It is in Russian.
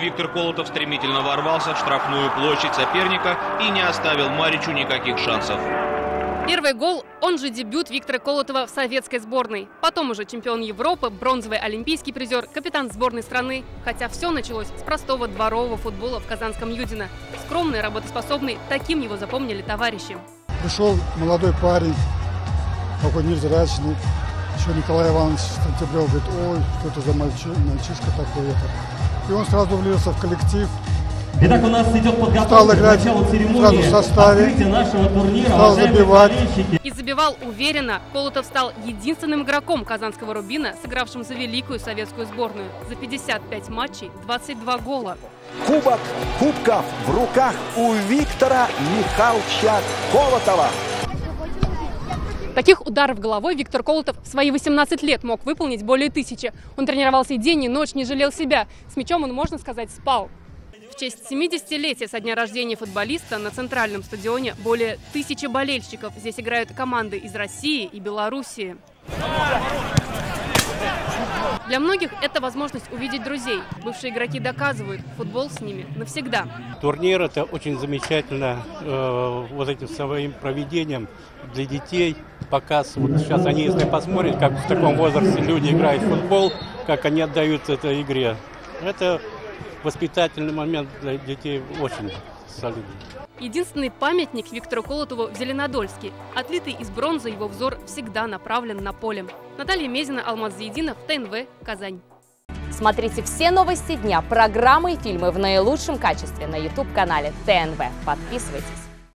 Виктор Колотов стремительно ворвался в штрафную площадь соперника и не оставил Маричу никаких шансов. Первый гол, он же дебют Виктора Колотова в советской сборной. Потом уже чемпион Европы, бронзовый олимпийский призер, капитан сборной страны. Хотя все началось с простого дворового футбола в Казанском Юдино. Скромный, работоспособный, таким его запомнили товарищи. Пришел молодой парень, такой невзрачный. Еще Николай Иванович Сентябрев говорит, ой, что это за мальчишка, мальчишка такой это. И он сразу влился в коллектив, Итак, у нас идет подготовка Стал играть к началу церемонии сразу в составе. открытия нашего турнира. Стал забивать. болельщики, И забивал уверенно. Колотов стал единственным игроком казанского «Рубина», сыгравшим за великую советскую сборную. За 55 матчей 22 гола. Кубок кубков в руках у Виктора Михайловича Колотова. Таких ударов головой Виктор Колотов в свои 18 лет мог выполнить более тысячи. Он тренировался и день, и ночь, не жалел себя. С мячом он, можно сказать, спал. В честь 70-летия со дня рождения футболиста на центральном стадионе более тысячи болельщиков. Здесь играют команды из России и Белоруссии. Для многих это возможность увидеть друзей. Бывшие игроки доказывают, футбол с ними навсегда. Турнир это очень замечательно э, вот этим своим проведением для детей. Показ, вот сейчас они, если посмотрят, как в таком возрасте люди играют в футбол, как они отдаются этой игре, это воспитательный момент для детей очень солидный. Единственный памятник Виктору Колотову в Зеленодольске. Отлитый из бронзы его взор всегда направлен на поле. Наталья Мезина, Алмаз Заединов, ТНВ, Казань. Смотрите все новости дня, программы и фильмы в наилучшем качестве на YouTube-канале ТНВ. Подписывайтесь.